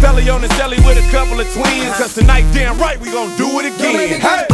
Belly on the celly with a couple of twins. Cause tonight, damn right, we gon' do it again. Hey.